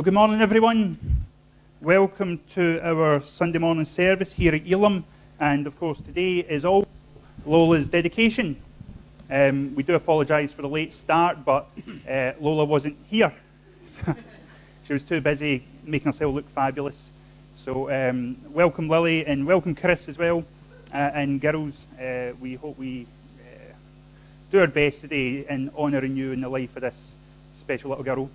Well, good morning, everyone. Welcome to our Sunday morning service here at Elim. And of course, today is all Lola's dedication. Um, we do apologise for the late start, but uh, Lola wasn't here. she was too busy making herself look fabulous. So, um, welcome Lily and welcome Chris as well. Uh, and girls, uh, we hope we uh, do our best today in honouring you in the life of this special little girl.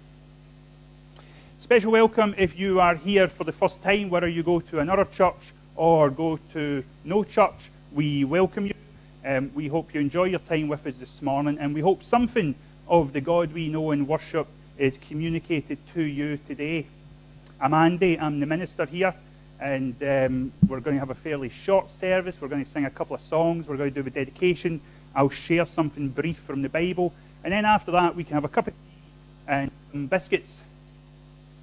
Special welcome if you are here for the first time, whether you go to another church or go to no church, we welcome you. Um, we hope you enjoy your time with us this morning, and we hope something of the God we know and worship is communicated to you today. I'm Andy, I'm the minister here, and um, we're going to have a fairly short service. We're going to sing a couple of songs, we're going to do a dedication. I'll share something brief from the Bible, and then after that, we can have a cup of tea and biscuits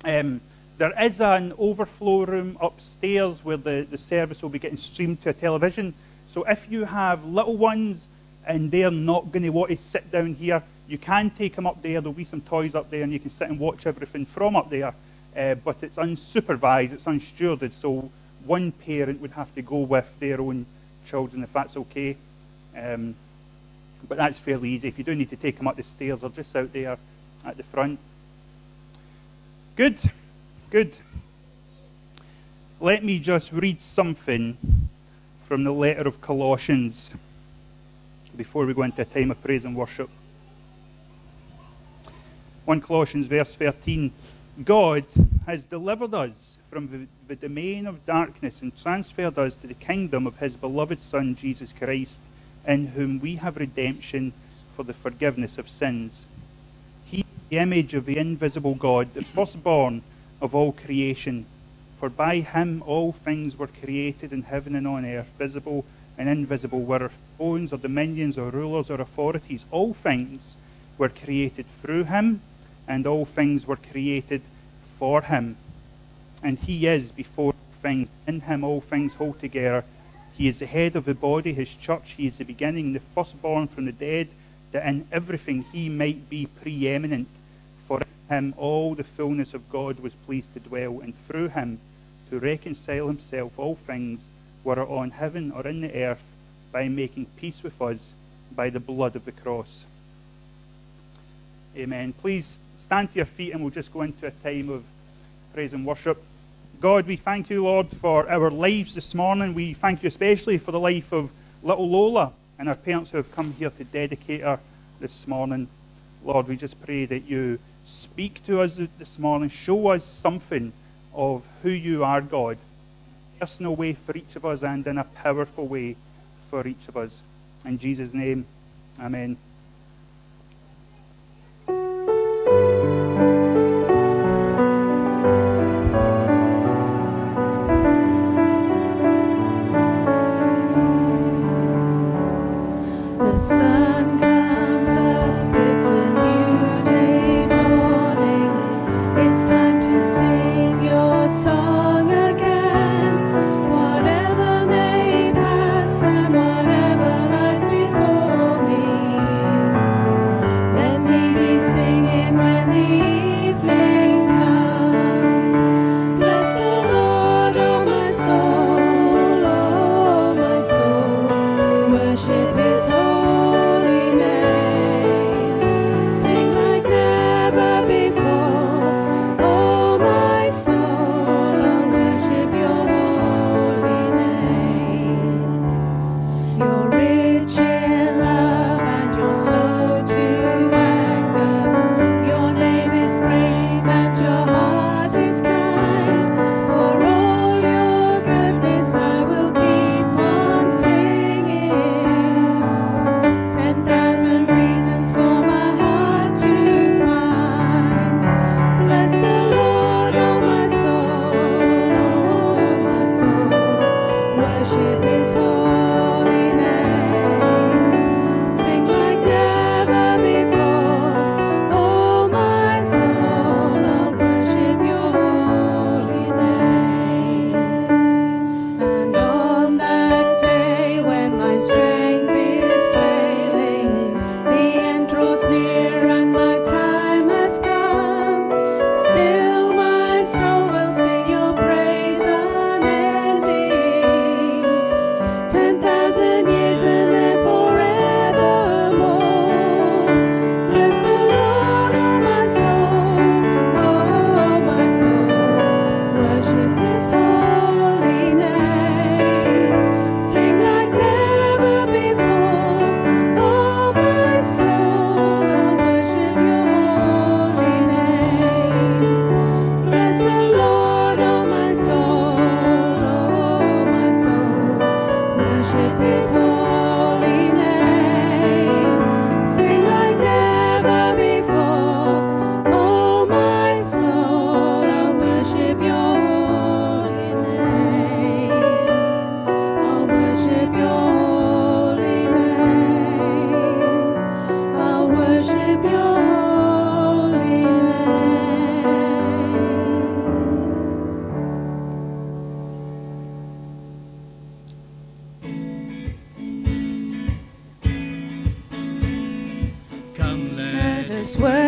um, there is an overflow room upstairs where the, the service will be getting streamed to a television. So if you have little ones and they're not going to want to sit down here, you can take them up there. There'll be some toys up there and you can sit and watch everything from up there. Uh, but it's unsupervised, it's unstewarded. So one parent would have to go with their own children if that's okay. Um, but that's fairly easy. If you do need to take them up the stairs, they're just out there at the front. Good, good. Let me just read something from the letter of Colossians before we go into a time of praise and worship. 1 Colossians verse 13. God has delivered us from the, the, domain of darkness and transferred us to the kingdom of his beloved Son, Jesus Christ, in whom we have redemption for the forgiveness of sins the image of the invisible God, the firstborn of all creation. For by him all things were created in heaven and on earth, visible and invisible, whether thrones or dominions or rulers or authorities. All things were created through him, and all things were created for him. And he is before things. In him all things hold together. He is the head of the body, his church. He is the beginning, the firstborn from the dead, that in everything he might be preeminent him all the fullness of God was pleased to dwell, and through him to reconcile himself all things, whether on heaven or in the earth, by making peace with us by the blood of the cross. Amen. Please stand to your feet and we'll just go into a time of praise and worship. God, we thank you, Lord, for our lives this morning. We thank you especially for the life of little Lola and our parents who have come here to dedicate her this morning. Lord, we just pray that you Speak to us this morning. Show us something of who you are, God. Personal way for each of us and in a powerful way for each of us. In Jesus' name, amen.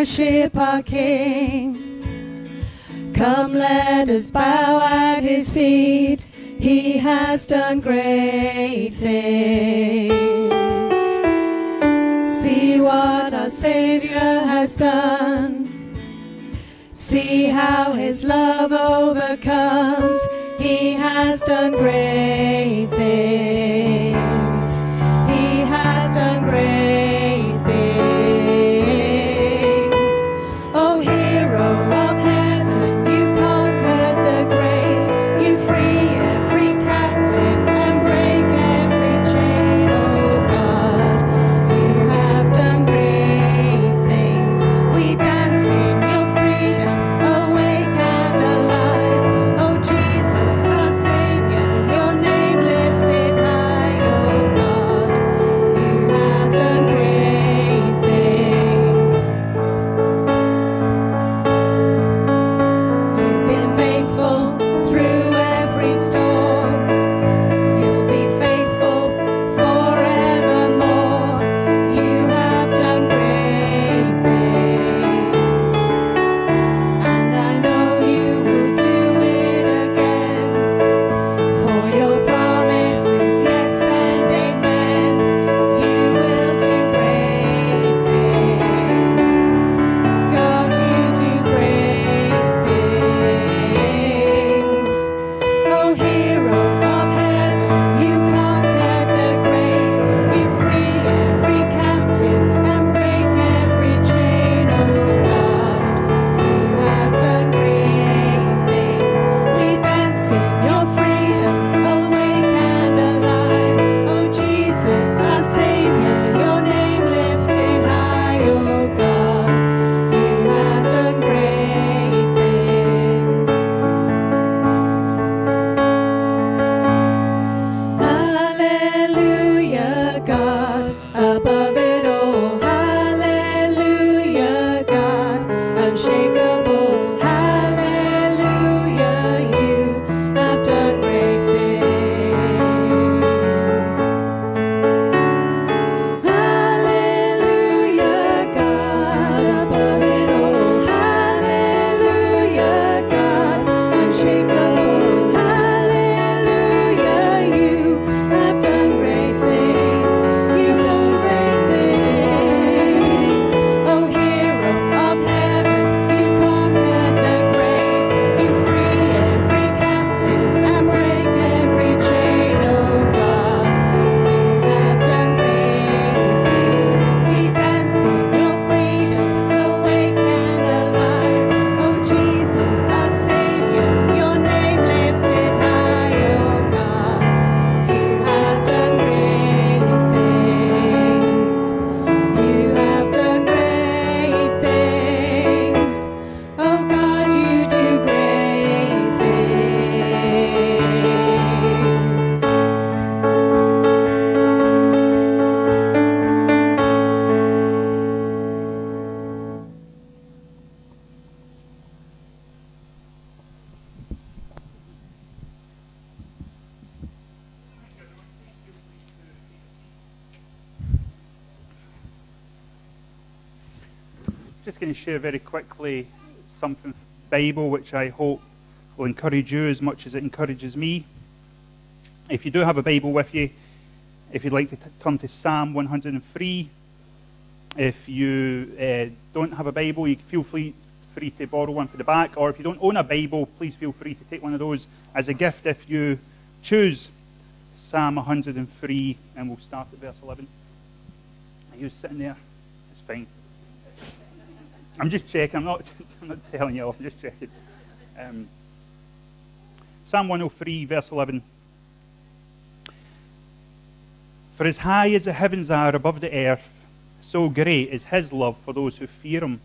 Worship our King. Come, let us bow at his feet. He has done great things. See what our Savior has done. See how his love overcomes. He has done great things. Share very quickly something from the Bible which I hope will encourage you as much as it encourages me. If you do have a Bible with you, if you'd like to t- turn to Psalm 103, if you uh, don't have a Bible, you feel free, free to borrow one from the back, or if you don't own a Bible, please feel free to take one of those as a gift if you choose. Psalm 103, and we'll start at verse 11. Are you sitting there? It's fine. I'm just checking. I'm not, I'm not telling you off. I'm just checking. Um, Psalm 103, verse 11. For as high as the heavens are above the earth, so great is his love for those who fear him.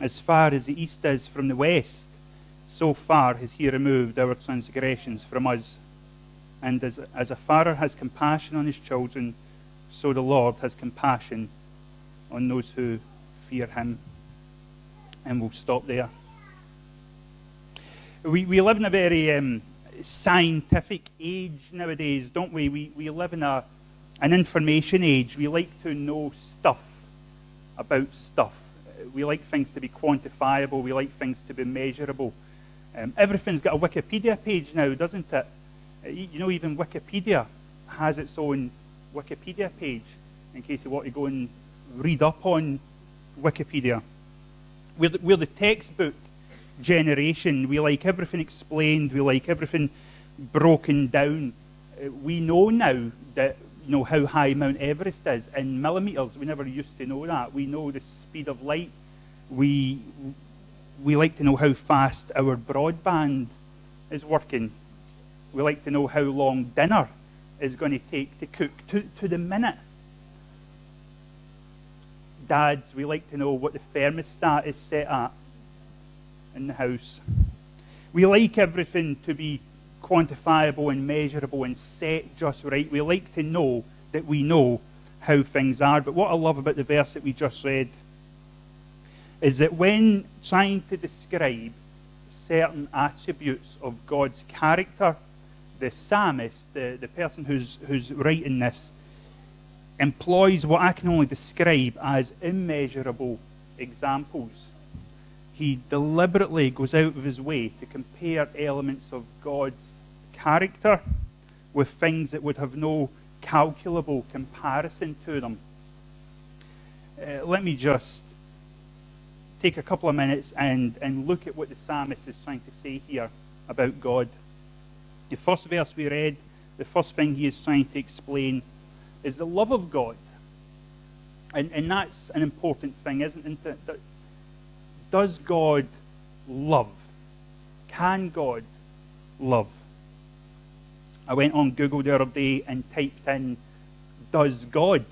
As far as the east is from the west, so far has he removed our transgressions from us. And as, as a father has compassion on his children, so the Lord has compassion on those who fear him. And we'll stop there. We, we live in a very um, scientific age nowadays, don't we? We, we live in a, an information age. We like to know stuff about stuff. we like things to be quantifiable. We like things to be measurable. Um, everything's got a Wikipedia page now, doesn't it? You know, even Wikipedia has its own Wikipedia page in case you want to go and read up on Wikipedia. We're the, we're the textbook generation. We like everything explained. We like everything broken down. Uh, we know now that you know how high Mount Everest is in millimeters. We never used to know that. We know the speed of light. We we like to know how fast our broadband is working. We like to know how long dinner is going to take to cook to, to the minute. Dads, we like to know what the thermostat is set at in the house. We like everything to be quantifiable and measurable and set just right. We like to know that we know how things are. But what I love about the verse that we just read is that when trying to describe certain attributes of God's character, the psalmist, the, the person who's, who's writing this, employs what I can only describe as immeasurable examples. He deliberately goes out of his way to compare elements of God's character with things that would have no calculable comparison to them. Uh, let me just take a couple of minutes and, and look at what the psalmist is trying to say here about God. The first verse we read, the first thing he is trying to explain is the love of God. And, and that's an important thing, isn't it? Does God love? Can God love? I went on Google the other day and typed in, Does God?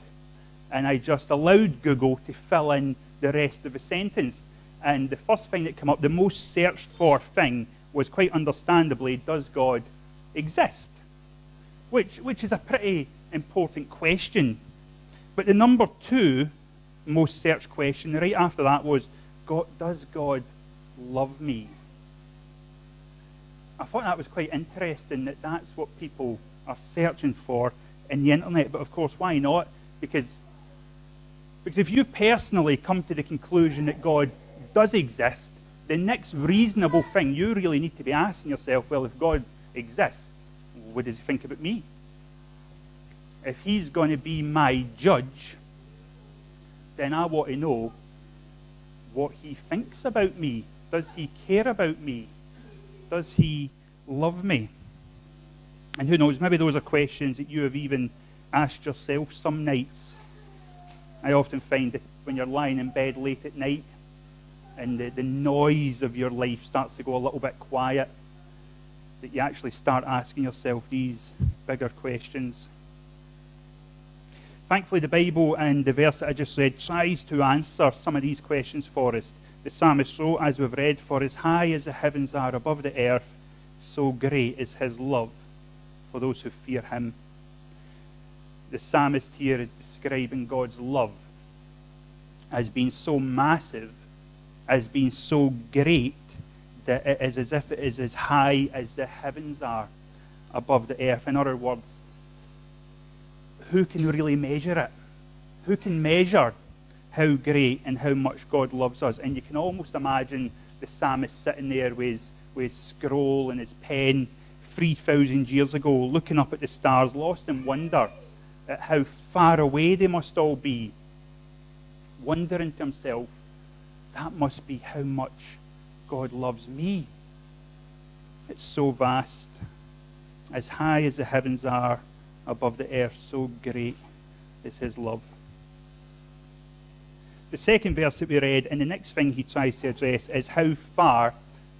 And I just allowed Google to fill in the rest of the sentence. And the first thing that came up, the most searched for thing, was quite understandably, Does God exist? Which, which is a pretty important question. But the number two most searched question right after that was, God, Does God love me? I thought that was quite interesting that that's what people are searching for in the internet. But of course, why not? Because, because if you personally come to the conclusion that God does exist, the next reasonable thing you really need to be asking yourself well, if God exists, what does he think about me? If he's going to be my judge, then I want to know what he thinks about me. Does he care about me? Does he love me? And who knows, maybe those are questions that you have even asked yourself some nights. I often find that when you're lying in bed late at night and the, the noise of your life starts to go a little bit quiet, that you actually start asking yourself these bigger questions. Thankfully, the Bible and the verse that I just read tries to answer some of these questions for us. The psalmist wrote, as we've read, For as high as the heavens are above the earth, so great is his love for those who fear him. The psalmist here is describing God's love as being so massive, as being so great, that it is as if it is as high as the heavens are above the earth. In other words, who can really measure it? Who can measure how great and how much God loves us? And you can almost imagine the psalmist sitting there with his, with his scroll and his pen 3,000 years ago, looking up at the stars, lost in wonder at how far away they must all be, wondering to himself, that must be how much God loves me. It's so vast, as high as the heavens are above the earth, so great is his love. The second verse that we read, and the next thing he tries to address, is how far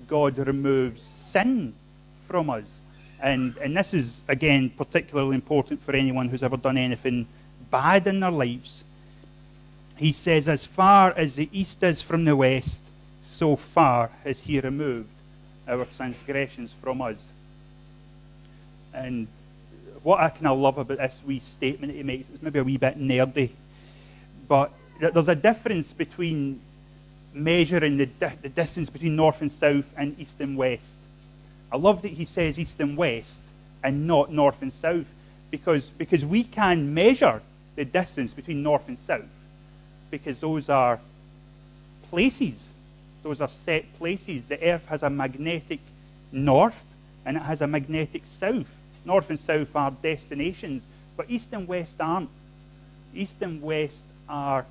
God removes sin from us. And, and this is, again, particularly important for anyone who's ever done anything bad in their lives. He says, As far as the east is from the west, so far has he removed our transgressions from us. And what I kind of love about this wee statement he makes, it's maybe a wee bit nerdy, but there's a difference between measuring the, di- the distance between north and south and east and west. I love that he says east and west and not north and south because, because we can measure the distance between north and south because those are places. Those are set places. The earth has a magnetic north and it has a magnetic south. North and south are destinations, but east and west aren't. East and west are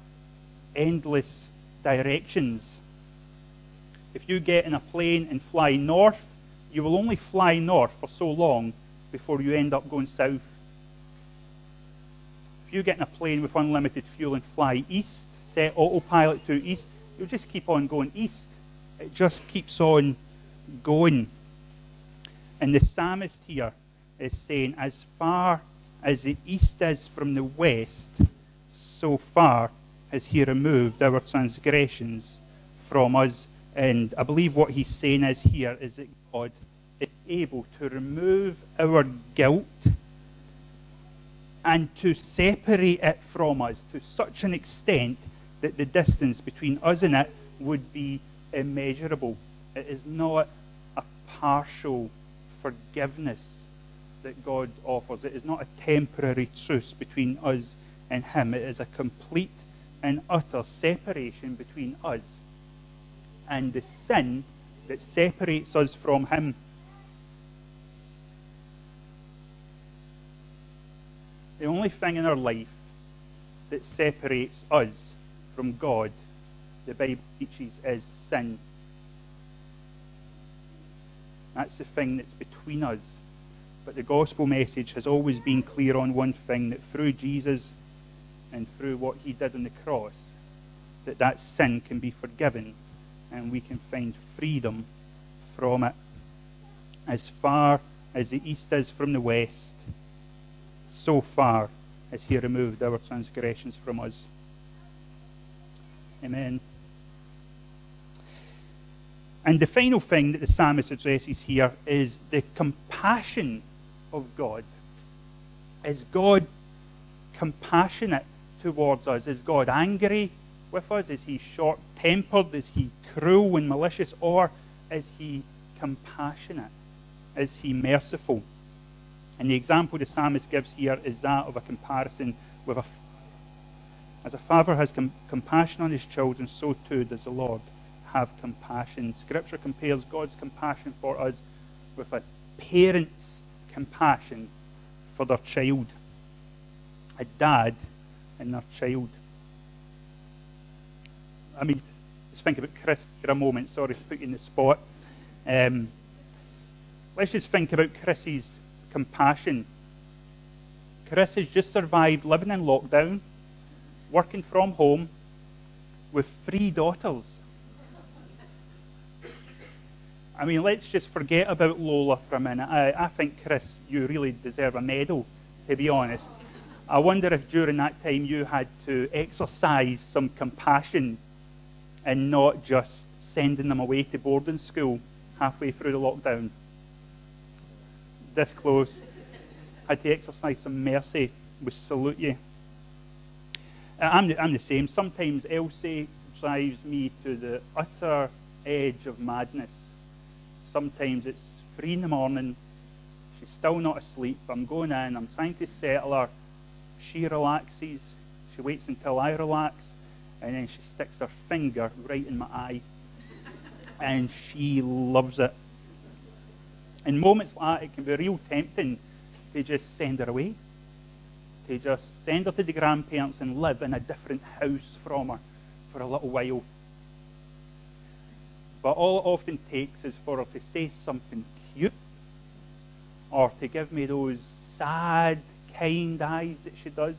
endless directions. If you get in a plane and fly north, you will only fly north for so long before you end up going south. If you get in a plane with unlimited fuel and fly east, set autopilot to east, you'll just keep on going east. It just keeps on going. And the psalmist here is saying, as far as the east is from the west, so far has he removed our transgressions from us. And I believe what he's saying is here is that God is able to remove our guilt and to separate it from us to such an extent that the distance between us and it would be immeasurable. It is not a partial forgiveness that God offers. It is not a temporary truce between us and Him. It is a complete and utter separation between us and the sin that separates us from Him. The only thing in our life that separates us from God, the Bible teaches, is sin. That's the thing that's between us. But the gospel message has always been clear on one thing that through Jesus and through what he did on the cross, that that sin can be forgiven and we can find freedom from it. As far as the east is from the west, so far has he removed our transgressions from us. Amen. And the final thing that the psalmist addresses here is the compassion of God. Is God compassionate towards us? Is God angry with us? Is he short tempered? Is he cruel and malicious? Or is he compassionate? Is he merciful? And the example the psalmist gives here is that of a comparison with a as a father has com- compassion on his children, so too does the Lord have compassion. Scripture compares God's compassion for us with a parent's compassion for their child, a dad and their child. I mean, just think about Chris for a moment. Sorry to put you in the spot. Um, let's just think about Chris's compassion. Chris has just survived living in lockdown, working from home, with three daughters. I mean, let's just forget about Lola for a minute. I, I think, Chris, you really deserve a medal, to be honest. I wonder if during that time you had to exercise some compassion and not just sending them away to boarding school halfway through the lockdown. This close. Had to exercise some mercy. We salute you. I'm the, I'm the same. Sometimes Elsie drives me to the utter edge of madness. Sometimes it's three in the morning. She's still not asleep. I'm going in. I'm trying to settle her. She relaxes. She waits until I relax. And then she sticks her finger right in my eye. And she loves it. In moments like that, it can be real tempting to just send her away. To just send her to the grandparents and live in a different house from her for a little while. But all it often takes is for her to say something cute or to give me those sad, kind eyes that she does.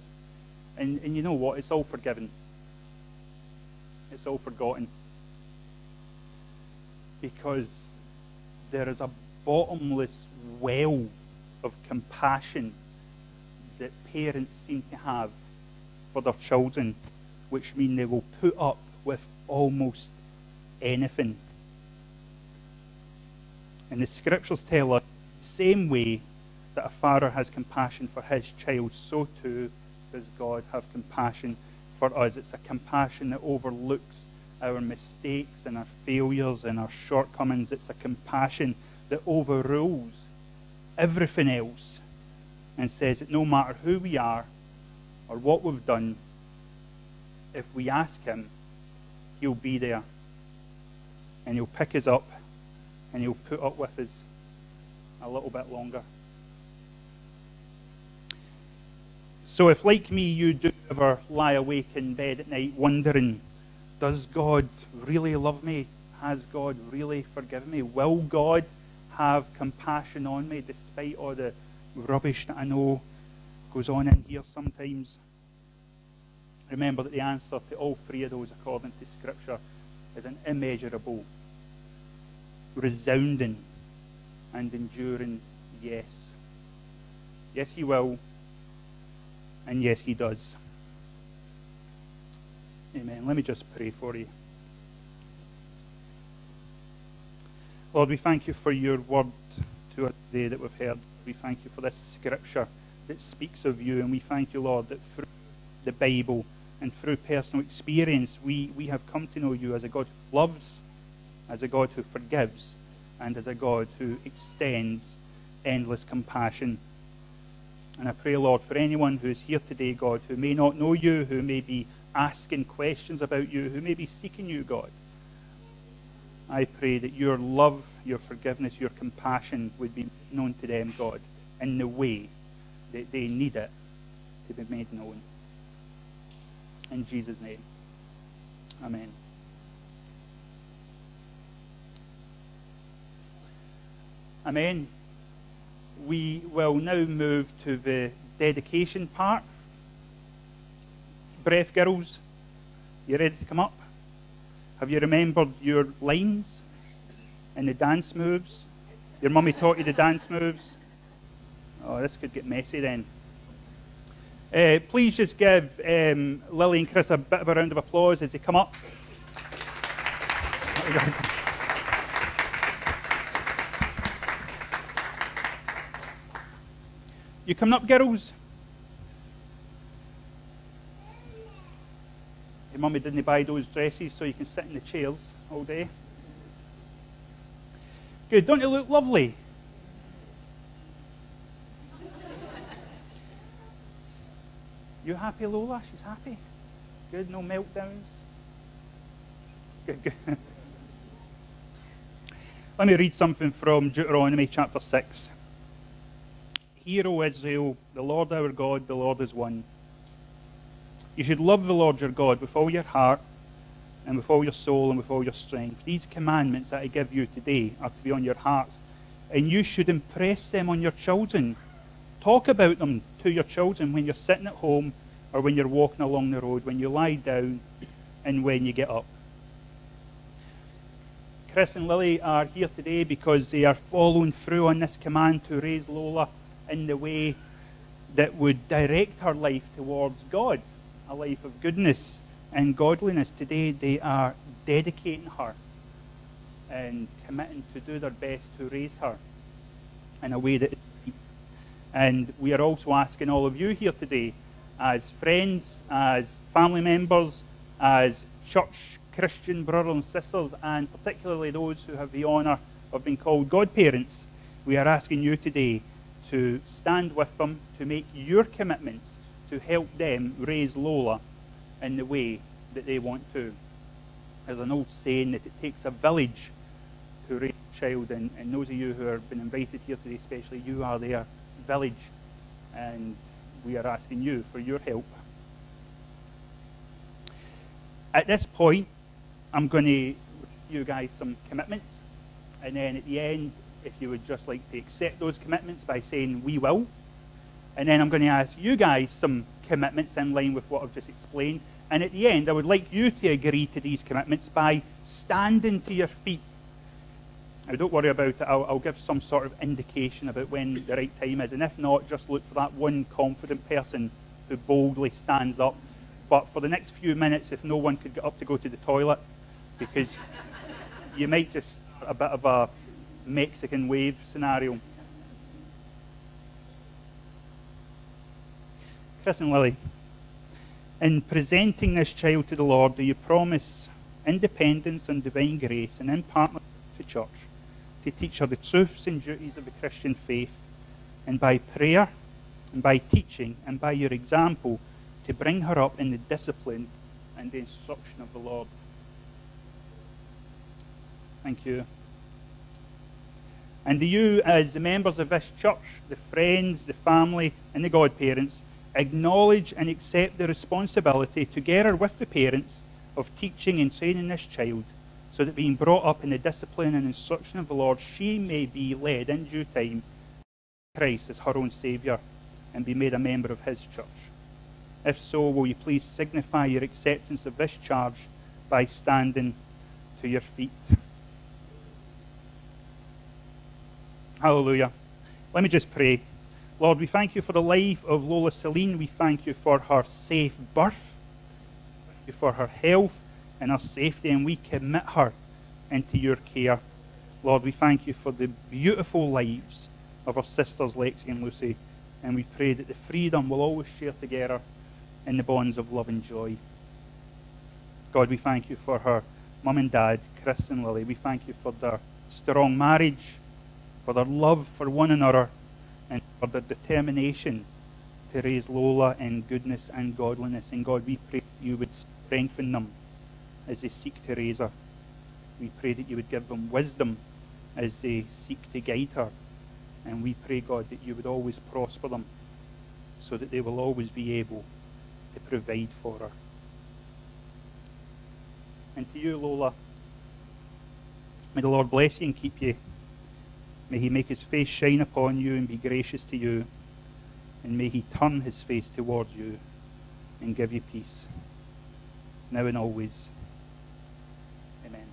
And, and you know what? It's all forgiven. It's all forgotten. Because there is a bottomless well of compassion that parents seem to have for their children, which mean they will put up with almost anything. And the scriptures tell us the same way that a father has compassion for his child, so too does God have compassion for us. It's a compassion that overlooks our mistakes and our failures and our shortcomings. It's a compassion that overrules everything else and says that no matter who we are or what we've done, if we ask Him, He'll be there. And He'll pick us up and you'll put up with us a little bit longer. So, if like me, you do ever lie awake in bed at night wondering, does God really love me? Has God really forgiven me? Will God have compassion on me despite all the rubbish that I know goes on in here sometimes? Remember that the answer to all three of those, according to Scripture, is an immeasurable, resounding, and enduring yes. Yes, He will, and yes, He does. Amen. Let me just pray for you. Lord, we thank you for your word to us today that we've heard. We thank you for this scripture that speaks of you, and we thank you, Lord, that through the Bible and through personal experience, we, we have come to know you as a God who loves, as a God who forgives, and as a God who extends endless compassion. And I pray, Lord, for anyone who is here today, God, who may not know you, who may be asking questions about you, who may be seeking you, God. I pray that your love, your forgiveness, your compassion would be known to them, God, in the way that they need it to be made known. In Jesus' name. Amen. Amen. We will now move to the dedication part. Breath girls, you ready to come up? Have you remembered your lines and the dance moves? Your mummy taught you the dance moves? Oh, this could get messy then. Uh, please just give um, Lily and Chris a bit of a round of applause as they come up. You coming up, girls? Your mummy didn't buy those dresses so you can sit in the chairs all day. Good. Don't you look lovely? You happy, Lola? She's happy. Good. No meltdowns. Good. good. Let me read something from Deuteronomy chapter 6. Hear, O Israel, the Lord our God, the Lord is one. You should love the Lord your God with all your heart and with all your soul and with all your strength. These commandments that I give you today are to be on your hearts, and you should impress them on your children. Talk about them to your children when you're sitting at home or when you're walking along the road, when you lie down and when you get up. Chris and Lily are here today because they are following through on this command to raise Lola in the way that would direct her life towards God, a life of goodness and godliness. Today they are dedicating her and committing to do their best to raise her in a way that. And we are also asking all of you here today, as friends, as family members, as church Christian brothers and sisters, and particularly those who have the honour of being called godparents, we are asking you today to stand with them, to make your commitments to help them raise Lola in the way that they want to. There's an old saying that it takes a village to raise a child, and, and those of you who have been invited here today, especially, you are their village, and we are asking you for your help. At this point, I'm going to give you guys some commitments, and then at the end, if you would just like to accept those commitments by saying we will. And then I'm going to ask you guys some commitments in line with what I've just explained. And at the end, I would like you to agree to these commitments by standing to your feet. Now, don't worry about it. I'll, I'll give some sort of indication about when the right time is. And if not, just look for that one confident person who boldly stands up. But for the next few minutes, if no one could get up to go to the toilet, because you might just a bit of a Mexican wave scenario. Chris and Lily, in presenting this child to the Lord, do you promise independence and divine grace and in partnership the church to teach her the truths and duties of the Christian faith and by prayer and by teaching and by your example to bring her up in the discipline and the instruction of the Lord? Thank you. And do you, as the members of this church, the friends, the family, and the godparents, acknowledge and accept the responsibility, together with the parents, of teaching and training this child so that being brought up in the discipline and instruction of the Lord, she may be led in due time to Christ as her own Saviour and be made a member of His church? If so, will you please signify your acceptance of this charge by standing to your feet? Hallelujah. Let me just pray. Lord, we thank you for the life of Lola Celine. We thank you for her safe birth. Thank you for her health and her safety, and we commit her into your care. Lord, we thank you for the beautiful lives of our sisters Lexi and Lucy, and we pray that the freedom will always share together in the bonds of love and joy. God, we thank you for her mum and dad, Chris and Lily. We thank you for their strong marriage, for their love for one another, and for their determination to raise Lola in goodness and godliness. And God, we pray you would strengthen them as they seek to raise her. We pray that you would give them wisdom as they seek to guide her. And we pray, God, that you would always prosper them so that they will always be able to provide for her. And to you, Lola, may the Lord bless you and keep you. May he make his face shine upon you and be gracious to you. And may he turn his face towards you and give you peace, now and always. Amen.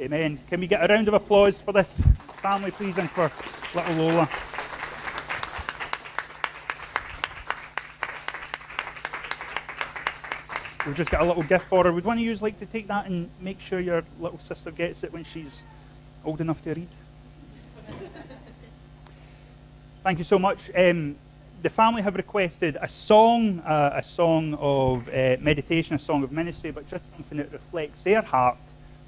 Amen. Can we get a round of applause for this family, please, and for little Lola? We've just got a little gift for her. Would one of you like to take that and make sure your little sister gets it when she's old enough to read? Thank you so much. Um, the family have requested a song, uh, a song of uh, meditation, a song of ministry, but just something that reflects their heart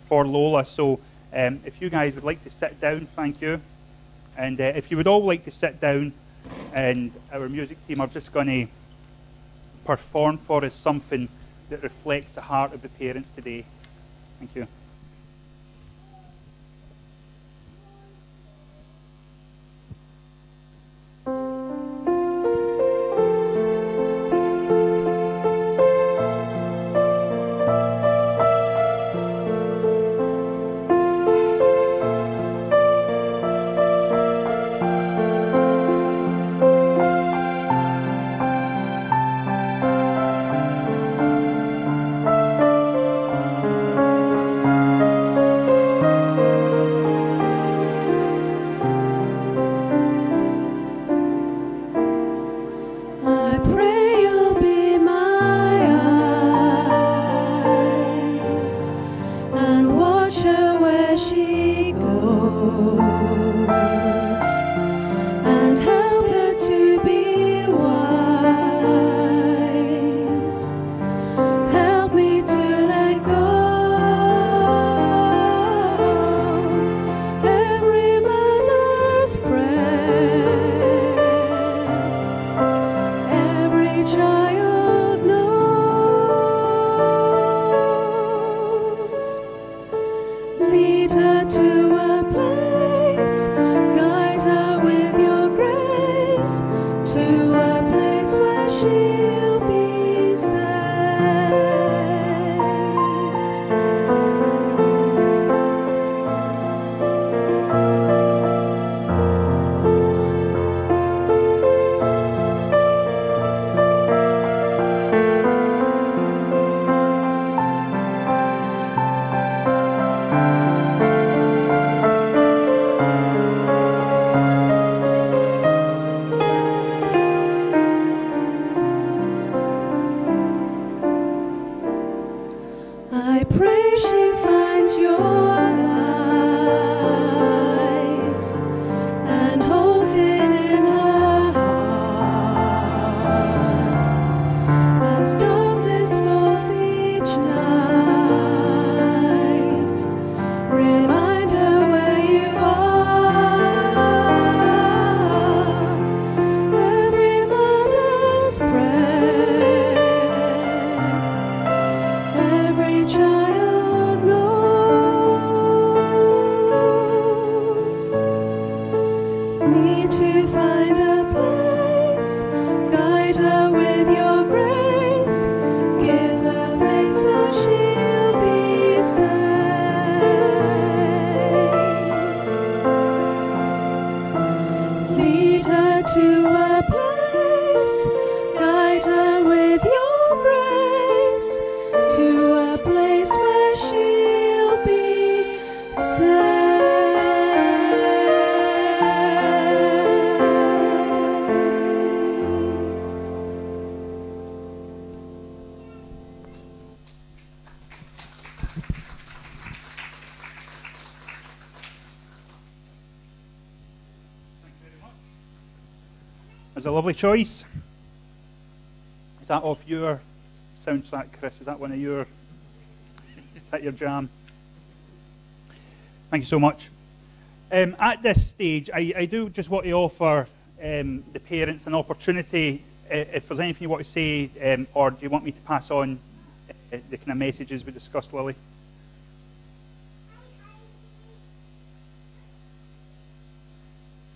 for Lola. So um, if you guys would like to sit down, thank you. And uh, if you would all like to sit down, and our music team are just going to perform for us something that reflects the heart of the parents today. Thank you. Lovely choice. Is that off your soundtrack, Chris? Is that one of your? Is that your jam? Thank you so much. Um, at this stage, I, I, do just want to offer um, the parents an opportunity. Uh, if there's anything you want to say, um, or do you want me to pass on uh, the kind of messages we discussed, Lily?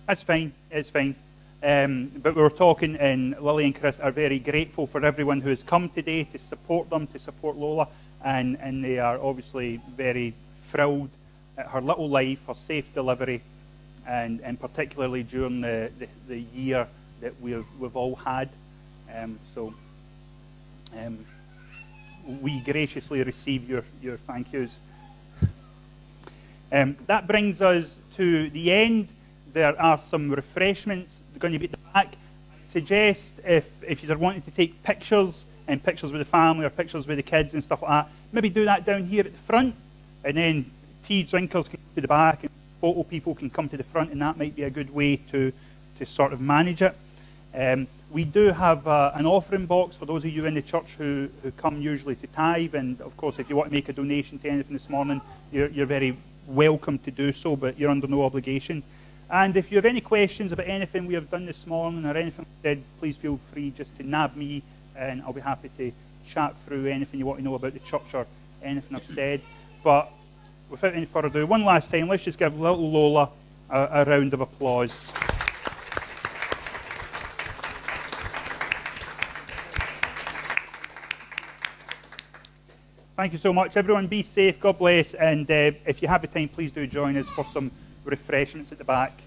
That's fine. It's fine. Um, but we were talking, and Lily and Chris are very grateful for everyone who has come today to support them, to support Lola, and, and they are obviously very thrilled at her little life, her safe delivery, and, and particularly during the, the, the year that we've, we've all had. Um, so um, we graciously receive your, your thank yous. Um, that brings us to the end there are some refreshments going to be at the back. I suggest if, if you're wanting to take pictures and pictures with the family or pictures with the kids and stuff like that, maybe do that down here at the front. And then tea drinkers can to the back and photo people can come to the front, and that might be a good way to, to sort of manage it. Um, we do have uh, an offering box for those of you in the church who, who come usually to tithe. And of course, if you want to make a donation to anything this morning, you're, you're very welcome to do so, but you're under no obligation. And if you have any questions about anything we have done this morning or anything we did, please feel free just to nab me and I'll be happy to chat through anything you want to know about the church or anything I've said. But without any further ado, one last time, let's just give little Lola a, a round of applause. Thank you so much. Everyone be safe. God bless. And uh, if you have the time, please do join us for some refreshments at the back.